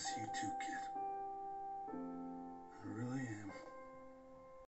miss you too, kid.